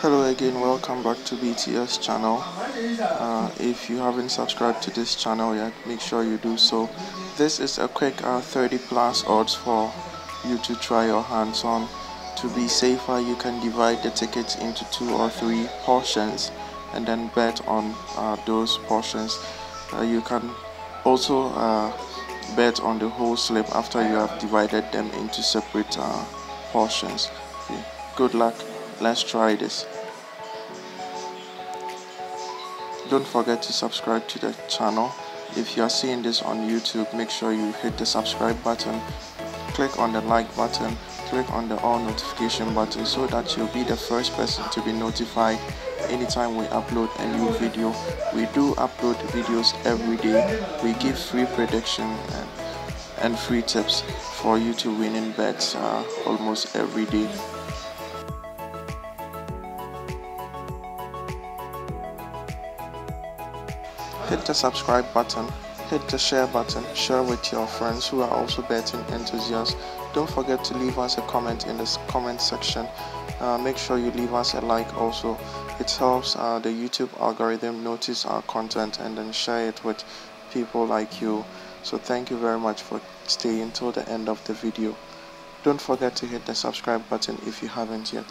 hello again welcome back to bts channel. Uh, if you haven't subscribed to this channel yet make sure you do so. This is a quick uh, 30 plus odds for you to try your hands on. To be safer you can divide the tickets into two or three portions and then bet on uh, those portions. Uh, you can also uh, bet on the whole slip after you have divided them into separate uh, portions. Okay. good luck let's try this. Don't forget to subscribe to the channel. If you are seeing this on youtube make sure you hit the subscribe button. Click on the like button. Click on the all notification button so that you'll be the first person to be notified anytime we upload a new video. We do upload videos every day. We give free prediction and, and free tips for you to win in bets uh, almost every day hit the subscribe button. Hit the share button. Share with your friends who are also betting enthusiasts. Don't forget to leave us a comment in the comment section. Uh, make sure you leave us a like also. It helps uh, the youtube algorithm notice our content and then share it with people like you. So thank you very much for staying till the end of the video. Don't forget to hit the subscribe button if you haven't yet